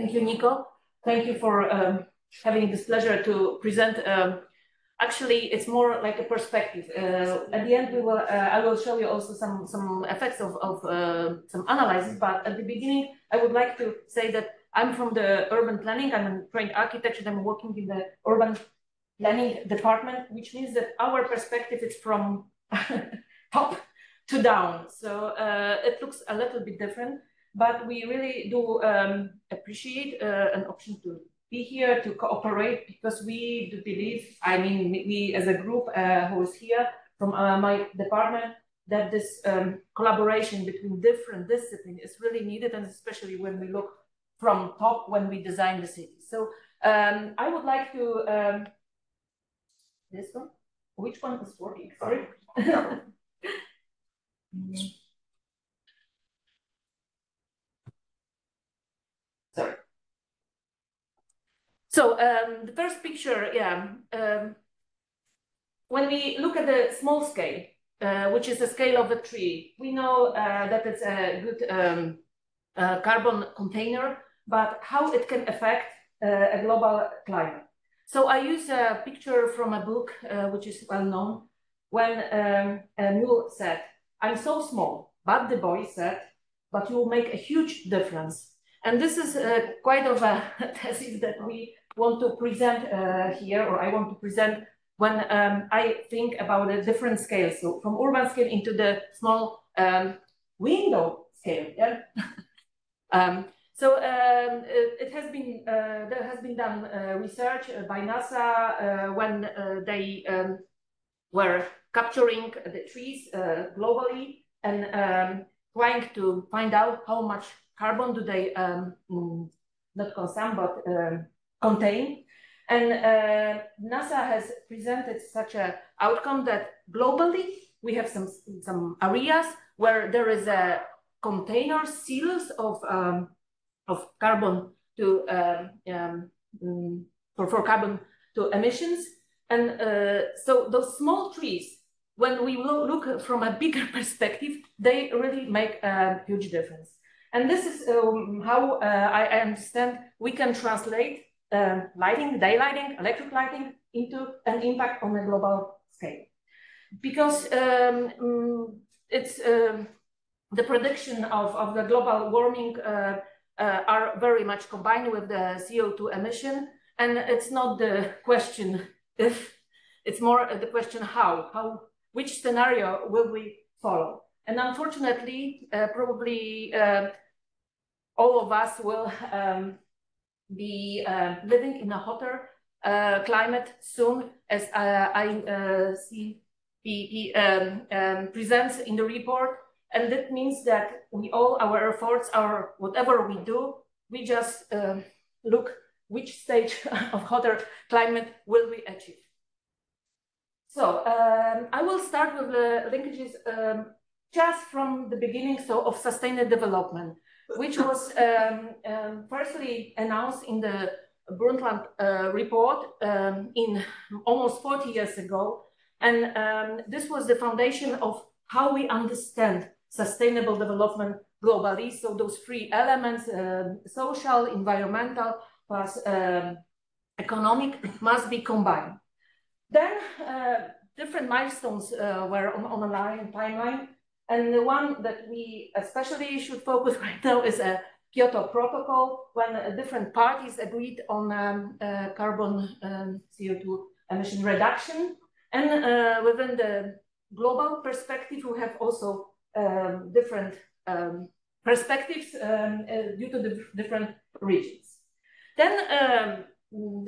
Thank you, Nico. Thank you for um, having this pleasure to present. Um, actually, it's more like a perspective. Uh, at the end, we will. Uh, I will show you also some some effects of of uh, some analysis. But at the beginning, I would like to say that I'm from the urban planning. I'm a trained architect. And I'm working in the urban planning department, which means that our perspective is from top to down. So uh, it looks a little bit different, but we really do um, appreciate uh, an option to be here to cooperate because we do believe, I mean, we as a group uh, who is here from uh, my department, that this um, collaboration between different disciplines is really needed, and especially when we look from top when we design the city. So um, I would like to um, this one? Which one is working? Sorry. Sorry. So um, the first picture, yeah. Um, when we look at the small scale, uh, which is the scale of a tree, we know uh, that it's a good um, uh, carbon container, but how it can affect uh, a global climate. So I use a picture from a book, uh, which is well known, when um, a mole said, I'm so small, but the boy said, but you will make a huge difference. And this is uh, quite of a thesis that we want to present uh, here, or I want to present when um, I think about the different scales. So from urban scale into the small um, window scale. Yeah? um, so um, it, has been uh, there has been done uh, research uh, by NASA when they um, were capturing the trees globally and um, trying to find out how much carbon do they not consume but um, contain. And uh, NASA has presented such an outcome that globally we have some some areas where there is a container seals of um, of carbon to um, um, for, for carbon to emissions. And uh, so those small trees, when we look from a bigger perspective, they really make a huge difference. And this is um, how uh, I, understand we can translate uh, lighting, day lighting, electric lighting into an impact on a global scale. Because um, mm, it's um, the prediction of, of the global warming uh, uh, are very much combined with the CO2 emission. And it's not the question if, it's more the question how, how, which scenario will we follow? And unfortunately, uh, probably uh, all of us will um, be uh, living in a hotter uh, climate soon, as uh, I see he, he um, um, presents in the report. And that means that we all our efforts are whatever we do, we just um, look which stage of hotter climate will we achieve. So um, I will start with the linkages um, just from the beginning, so of sustainable development, which was um, um, firstly announced in the Brundtland uh, report um, in almost 40 years ago. And um, this was the foundation of how we understand sustainable development globally. So those three elements, uh, social, environmental, plus um, economic, must be combined. Then uh, different milestones uh, were on, on a line, timeline. And the one that we especially should focus right now is a Kyoto Protocol, when uh, different parties agreed on um, uh, carbon um, CO2 emission reduction. And uh, within the global perspective, we have also um, different um, perspectives um, uh, due to the different regions. Then a um,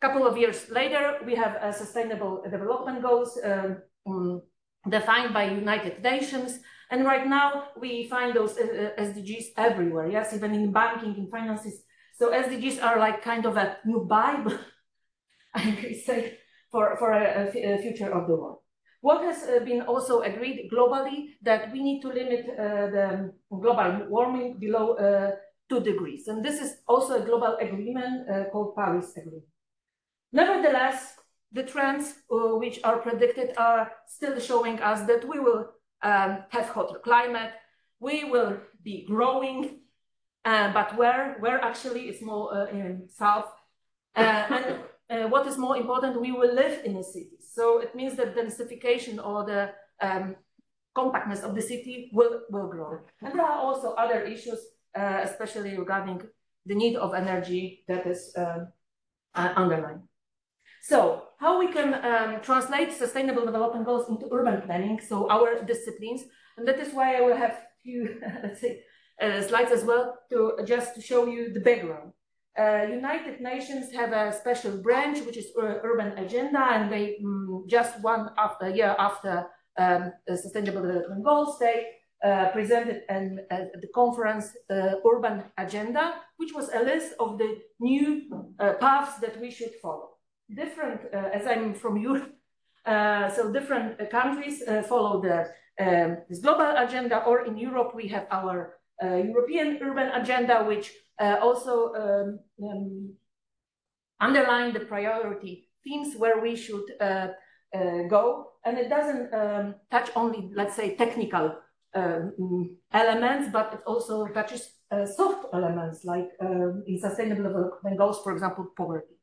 couple of years later, we have uh, sustainable development goals um, defined by United Nations. And right now we find those uh, uh SDGs everywhere. Yes, even in banking, in finances. So SDGs are like kind of a new Bible, I can say, for, for a, a future of the world. What has uh, been also agreed globally that we need to limit uh, the global warming below uh, two degrees. And this is also a global agreement called Paris Agreement. Nevertheless, the trends uh, which are predicted are still showing us that we will um, have hotter climate, we will be growing, uh, uh, but where, where actually it's more uh, in south. and uh, what is more important, we will live in the city. So it means that densification or the um, compactness of the city will, will grow. And there are also other issues, uh, especially regarding the need of energy that is uh, underlined. So how we can um, translate sustainable development goals into urban planning, so our disciplines, and that is why I will have few, let's say, uh, slides as well to just to show you the background. Uh, United Nations have a special branch, which is Urban Agenda, and they um, just one after, year after um, Sustainable Development Goals, they uh, presented an, uh, the conference uh, Urban Agenda, which was a list of the new uh, paths that we should follow. Different, uh, as I'm from Europe, so different countries follow the um, this global agenda, or in Europe we have our European Urban Agenda, which uh, also um, um, underline the priority themes where we should uh, uh, go. And it doesn't um, touch only, let's say, technical um, elements, but it also touches soft elements like um, in sustainable development goals, for example, poverty.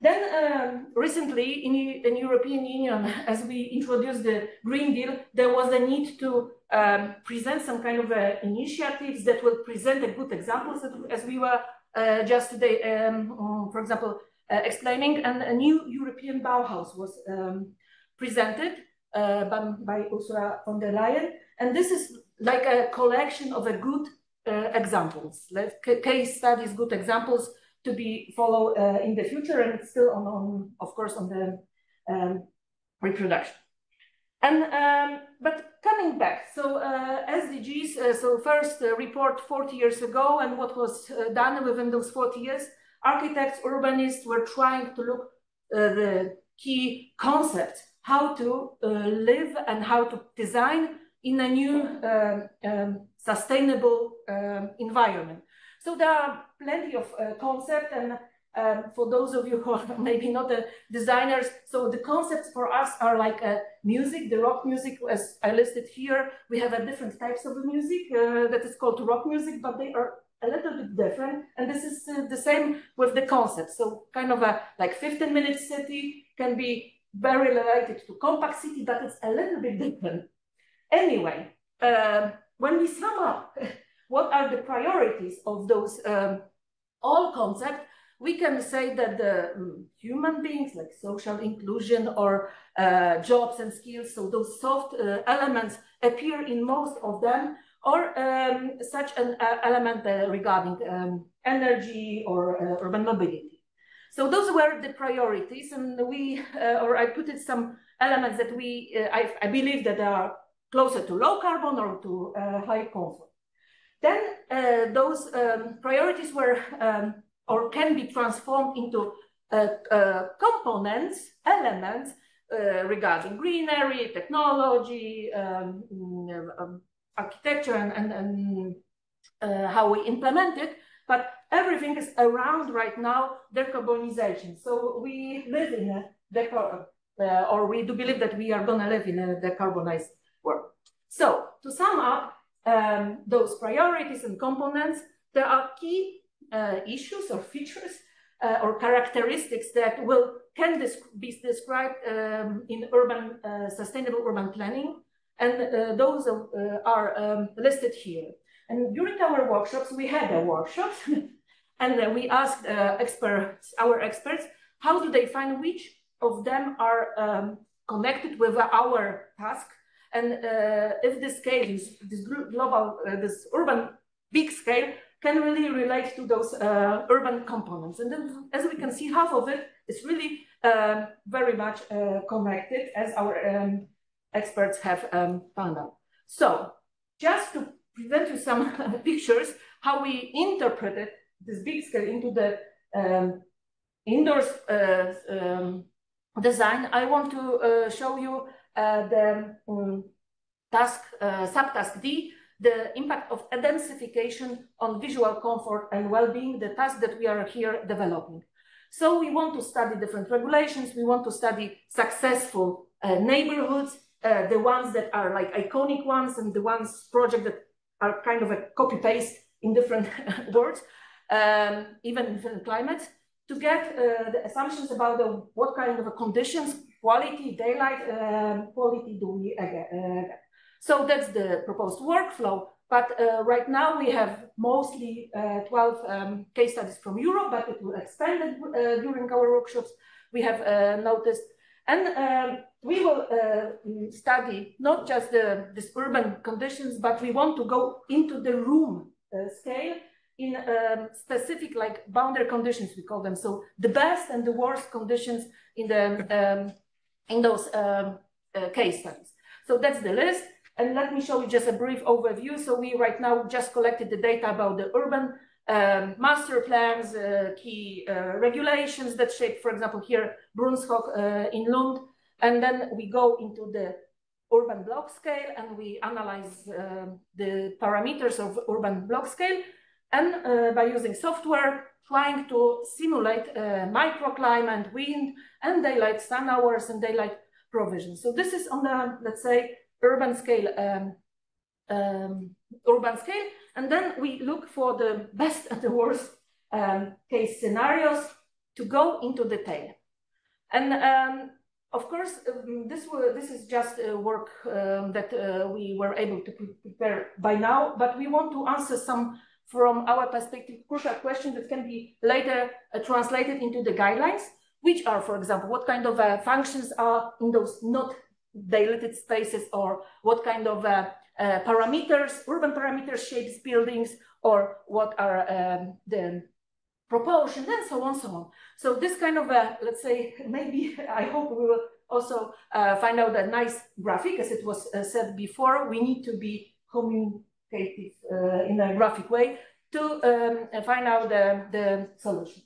Then um, recently in the European Union, as we introduced the Green Deal, there was a need to um, present some kind of uh, initiatives that will present a good examples as we were uh, just today, um, um, for example, uh, explaining. And a new European Bauhaus was um, presented uh, by, by, Ursula von der Leyen. And this is like a collection of a good uh, examples, like case studies, good examples to be followed uh, in the future and still on, on of course, on the um, reproduction. And um, but coming back, so uh, SDGs. Uh, so first uh, report 40 years ago, and what was uh, done within those 40 years. Architects, urbanists were trying to look uh, the key concepts, how to live and how to design in a new um, um, sustainable um, environment. So there are plenty of uh, concepts and um, for those of you who are maybe not the designers, so the concepts for us are like uh, music, the rock music, as I listed here. We have a different types of music uh, that is called rock music, but they are a little bit different. And this is uh, the same with the concept. So kind of a like 15 minute city can be very related to compact city, but it's a little bit different. Anyway, um, when we sum up what are the priorities of those um, all concepts, we can say that the um, human beings, like social inclusion or uh, jobs and skills, so those soft uh, elements appear in most of them, or um, such an uh, element uh, regarding um, energy or uh, urban mobility. So those were the priorities, and we, uh, or I put it some elements that we, I, I, believe that are closer to low carbon or to high comfort. Then uh, those um, priorities were um, or can be transformed into uh, uh, components, elements regarding greenery, technology, um, mm, um architecture, and, and, and uh, how we implement it. But everything is around right now decarbonization. So we live in a decar uh, or we do believe that we are going to live in a decarbonized world. So to sum up, um, those priorities and components, there are key uh, issues or features uh, or characteristics that will can be described um, in urban uh, sustainable urban planning, and uh, those uh, are um, listed here. And during our workshops, we had a workshop, and we asked uh, experts, our experts, how do they find which of them are um, connected with our task and uh, if this scale is this global, uh, this urban big scale can really relate to those uh, urban components. And then, as we can see, half of it is really um, very much uh, connected, as our um, experts have um, found out. So, just to present you some pictures, how we interpreted this big scale into the um, indoors uh, um, design, I want to uh, show you the um, task, uh, subtask D, the impact of densification on visual comfort and well-being, the task that we are here developing. So we want to study different regulations. We want to study successful uh, neighborhoods, uh, the ones that are like iconic ones and the ones project that are kind of a copy paste in different words, um, even in different climates, to get uh, the assumptions about the, what kind of conditions, quality, daylight um, quality do we get. Uh, so that's the proposed workflow. But uh, right now we have mostly uh, 12 um, case studies from Europe, but it will expand uh, during our workshops. We have uh, noticed, and um, we will uh, study not just the these urban conditions, but we want to go into the room scale in um, specific like boundary conditions we call them. So the best and the worst conditions in the um, in those um, case studies. So that's the list. And let me show you just a brief overview. So we right now just collected the data about the urban um, master plans, uh, key uh, regulations that shape, for example, here, Brunnshög uh, in Lund. And then we go into the urban block scale and we analyze um, the parameters of urban block scale. And uh, by using software, trying to simulate uh, microclimate, wind, and daylight sun hours and daylight provision. So this is on the, let's say, urban scale, um, um, urban scale, and then we look for the best and the worst um, case scenarios to go into detail. And um, of course, um, this this is just a work um, that uh, we were able to prepare by now, but we want to answer some from our perspective crucial questions that can be later uh, translated into the guidelines, which are, for example, what kind of uh, functions are in those not dilated spaces or what kind of uh, uh, parameters, urban parameters shapes buildings or what are um, the proportions and so on, so on. So this kind of, uh, let's say, maybe I hope we will also uh, find out a nice graphic, as it was said before, we need to be communicative uh, in a graphic way to um, find out the, the solutions.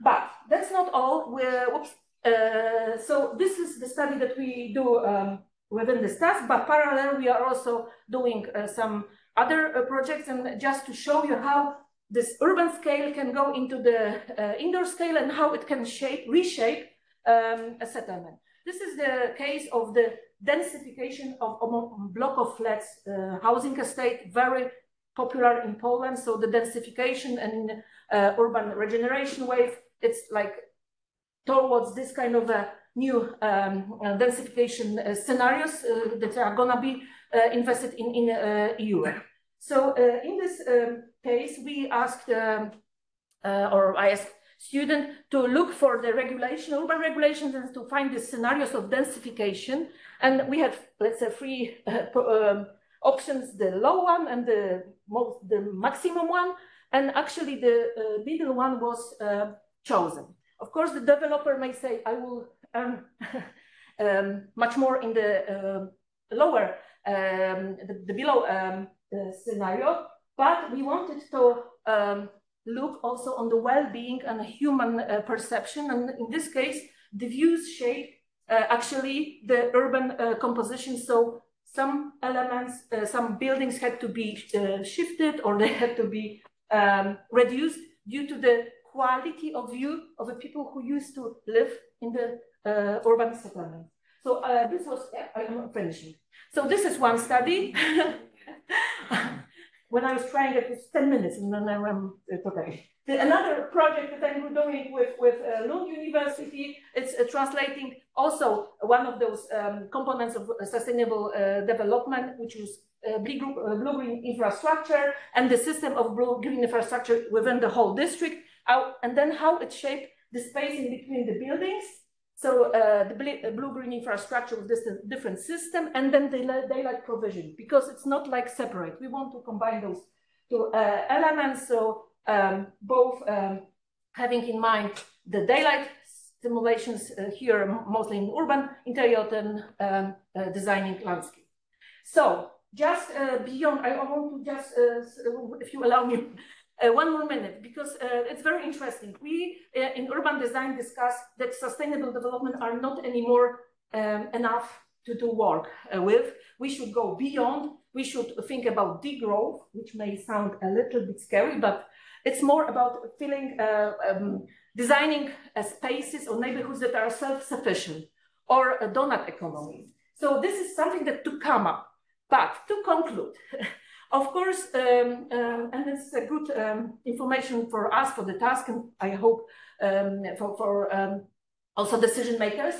But that's not all. We're, whoops, uh, so this is the study that we do um, within the staff, but parallel we are also doing uh, some other uh, projects and just to show you how this urban scale can go into the uh, indoor scale and how it can shape, reshape um, a settlement. This is the case of the densification of block of flats uh, housing estate, very popular in Poland. So the densification and urban regeneration wave, it's like towards this kind of a new um, uh, densification uh, scenarios uh, that are to be invested in, in Europe. So in this um, case, we asked, um, or I asked student to look for the regulation, urban regulations, and to find the scenarios of densification. And we had, let's say, three um, options: the low one and the most, the maximum one. And actually, the uh, middle one was uh, chosen. Of course, the developer may say, I will earn um, much more in the uh, lower, um, the, the, below um, scenario, but we wanted to um, look also on the well-being and human uh, perception. And in this case, the views shape uh, actually the urban uh, composition. So some elements, uh, some buildings had to be uh, shifted or they had to be um, reduced due to the quality of view of the people who used to live in the uh, urban settlement. So uh, this was, I'm finishing. So this is one study. when I was trying it was 10 minutes and then I'm it's okay. The, another project that I'm doing with, with uh, Lund University, it's uh, translating also one of those um, components of sustainable uh, development, which is uh, blue, uh, blue-green infrastructure and the system of blue-green infrastructure within the whole district how, and then how it shaped the space in between the buildings. So uh, the blue-green infrastructure with this different system, and then the daylight provision, because it's not like separate. We want to combine those two uh, elements. So um, both um, having in mind the daylight simulations uh, here, mostly in urban interior, and um, uh, designing landscape. So just uh, beyond, I want to just, uh, if you allow me, uh, one more minute, because uh, it's very interesting. We uh, in urban design discuss that sustainable development are not anymore um, enough to do work with. We should go beyond. We should think about degrowth, which may sound a little bit scary, but it's more about feeling, uh, um, designing uh, spaces or neighborhoods that are self-sufficient or a donut economy. So this is something that to come up. But to conclude, Of course, um, um, and it's a good um, information for us for the task, and I hope um, for, for um, also decision makers.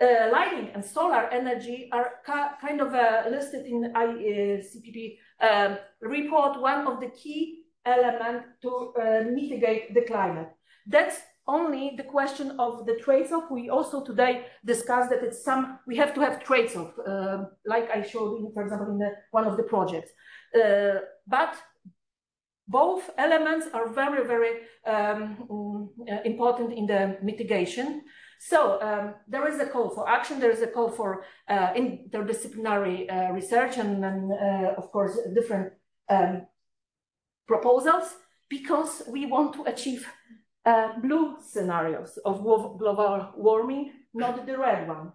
Uh, lighting and solar energy are kind of uh, listed in ICPP um, report, one of the key elements to uh, mitigate the climate. That's only the question of the trade-off. We also today discussed that it's some, we have to have trade-off, uh, like I showed, in, for example, in the, one of the projects. Uh, but both elements are very, very um, mm, important in the mitigation. So um, there is a call for action. There is a call for uh, interdisciplinary uh, research and, and uh, of course, different um, proposals because we want to achieve uh, blue scenarios of global warming, not the red one.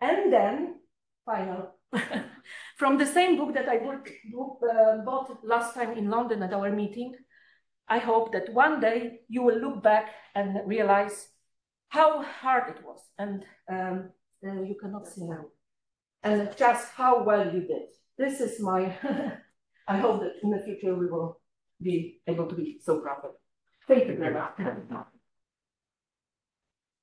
And then, final, from the same book that I uh, bought last time in London at our meeting, I hope that one day you will look back and realize how hard it was. And um, uh, you cannot see now. And just how well you did. This is my, I hope that in the future we will be able to be so of. Thank you very much.